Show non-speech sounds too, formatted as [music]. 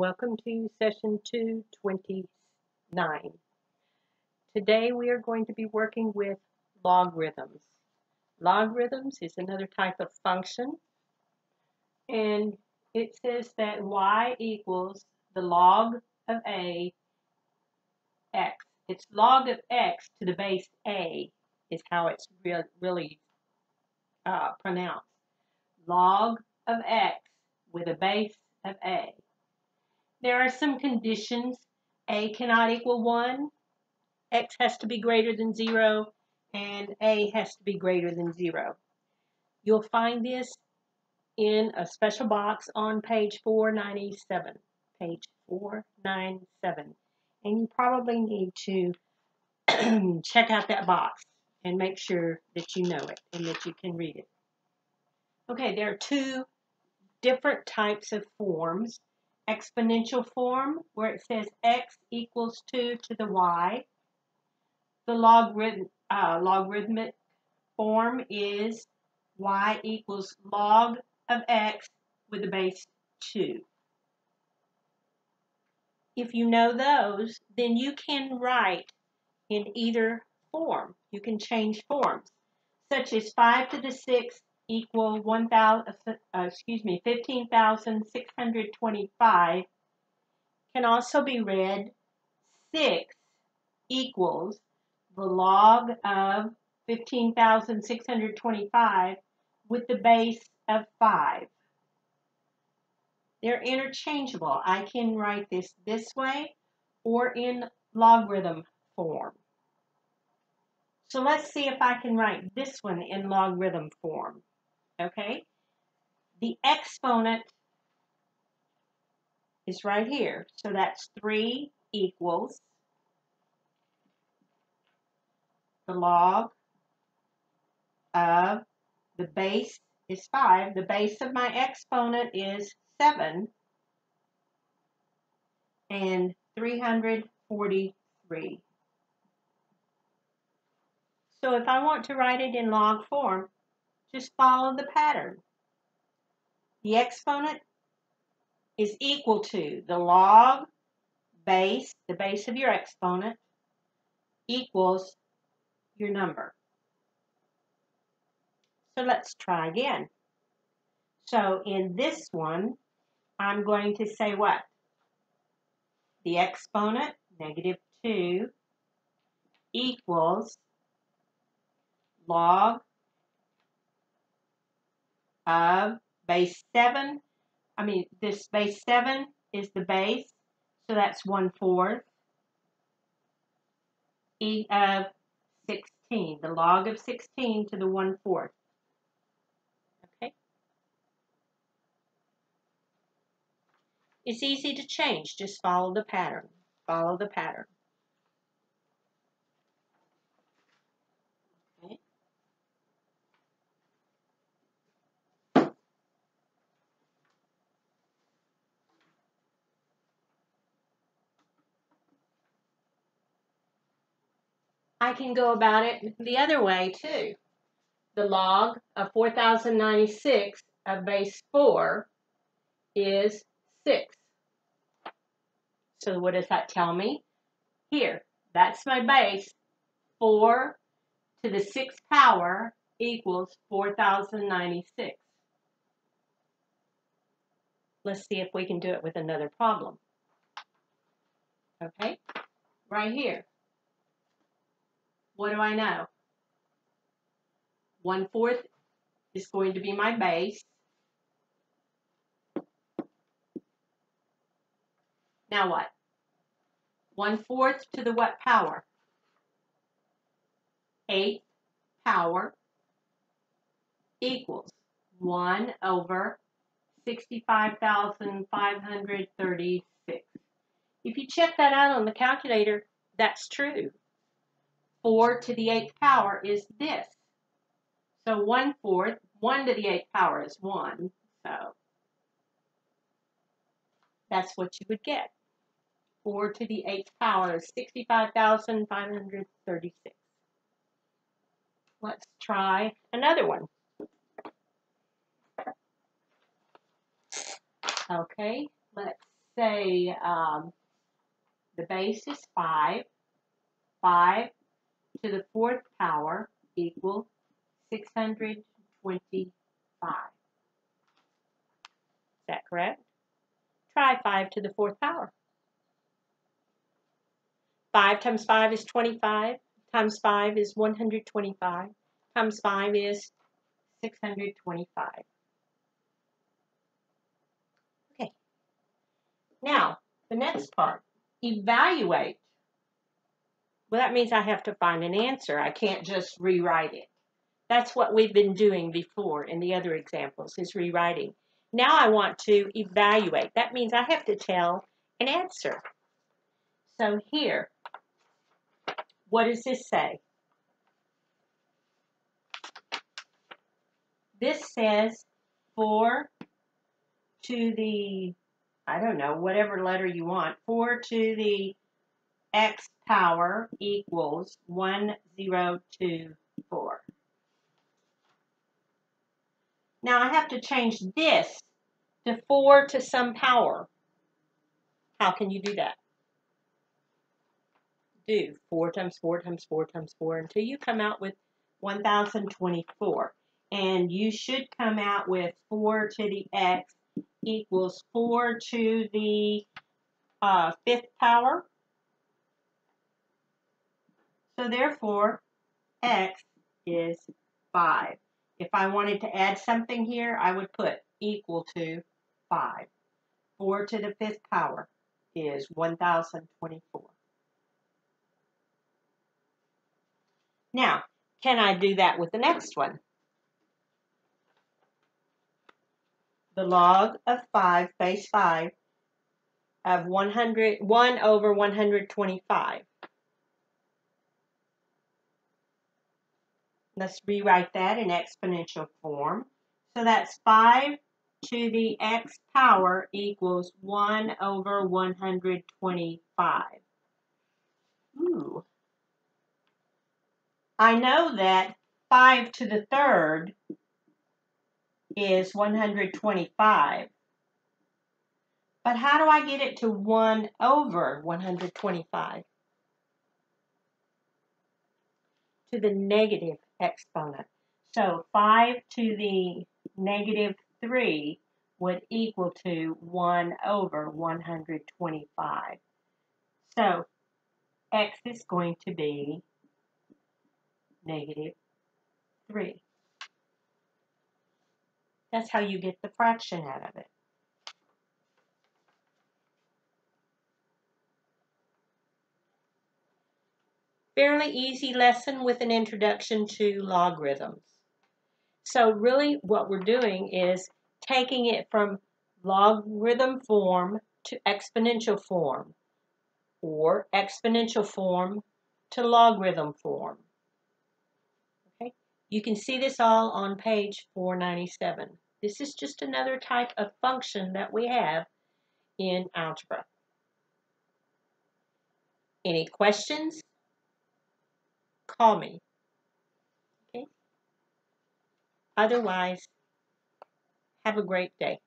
Welcome to session 229. Today we are going to be working with logarithms. Logarithms is another type of function and it says that y equals the log of a x. It's log of x to the base a is how it's re really uh, pronounced. Log of x with a base of a. There are some conditions. a cannot equal 1, x has to be greater than 0, and a has to be greater than 0. You'll find this in a special box on page 497. Page 497. And you probably need to [clears throat] check out that box and make sure that you know it and that you can read it. Okay, there are two different types of forms. Exponential form, where it says x equals 2 to the y. The uh, logarithmic form is y equals log of x with the base 2. If you know those, then you can write in either form. You can change forms, such as 5 to the 6th equal 1,000, uh, excuse me, 15,625 can also be read 6 equals the log of 15,625 with the base of 5. They're interchangeable. I can write this this way or in logarithm form. So let's see if I can write this one in logarithm form okay? The exponent is right here. So that's 3 equals the log of the base is 5. The base of my exponent is 7 and 343. So if I want to write it in log form, just follow the pattern. The exponent is equal to the log base, the base of your exponent, equals your number. So let's try again. So in this one, I'm going to say what? The exponent, negative 2, equals log of base 7. I mean, this base 7 is the base, so that's 1 fourth. E of 16, the log of 16 to the 1 fourth. Okay? It's easy to change, just follow the pattern. Follow the pattern. I can go about it the other way too. The log of 4096 of base 4 is 6. So what does that tell me? Here, that's my base. 4 to the 6th power equals 4096. Let's see if we can do it with another problem. Okay, right here. What do I know? One fourth is going to be my base. Now what? One fourth to the what power? Eighth power equals 1 over 65,536. If you check that out on the calculator, that's true. 4 to the 8th power is this. So 1 fourth, 1 to the 8th power is 1. So that's what you would get. 4 to the 8th power is 65,536. Let's try another one. Okay, let's say um, the base is 5. 5 to the fourth power equals 625. Is that correct? Try 5 to the fourth power. 5 times 5 is 25, times 5 is 125, times 5 is 625. Okay. Now, the next part, evaluate. Well, that means I have to find an answer. I can't just rewrite it. That's what we've been doing before in the other examples, is rewriting. Now I want to evaluate. That means I have to tell an answer. So here, what does this say? This says 4 to the, I don't know, whatever letter you want, 4 to the x power equals 1024. Now I have to change this to 4 to some power. How can you do that? Do 4 times 4 times 4 times 4 until you come out with 1024. And you should come out with 4 to the x equals 4 to the uh, fifth power. So therefore, x is 5. If I wanted to add something here, I would put equal to 5. 4 to the fifth power is 1024. Now, can I do that with the next one? The log of 5, base 5, of 100, 1 over 125. Let's rewrite that in exponential form. So that's 5 to the x power equals 1 over 125. Ooh. I know that 5 to the third is 125. But how do I get it to 1 over 125? To the negative exponent. So 5 to the negative 3 would equal to 1 over 125. So x is going to be negative 3. That's how you get the fraction out of it. Fairly easy lesson with an introduction to logarithms. So really what we're doing is taking it from logarithm form to exponential form or exponential form to logarithm form. Okay, You can see this all on page 497. This is just another type of function that we have in algebra. Any questions? Call me. Okay? Otherwise, have a great day.